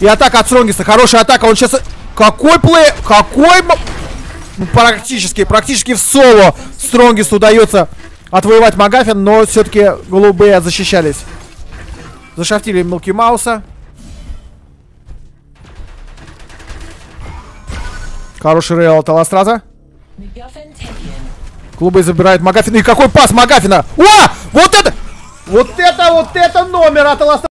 И атака от Стронгиста. Хорошая атака. Он сейчас... Какой плей... Какой... Ну, практически, практически в соло Стронгисту удается отвоевать Магафин, но все-таки голубые защищались. Зашафтили Милки Мауса. Хороший рейл от Аластраза. Клубы забирают Магафина. И какой пас Магафина! О! Вот это! Вот это, вот это номер от Аластраза!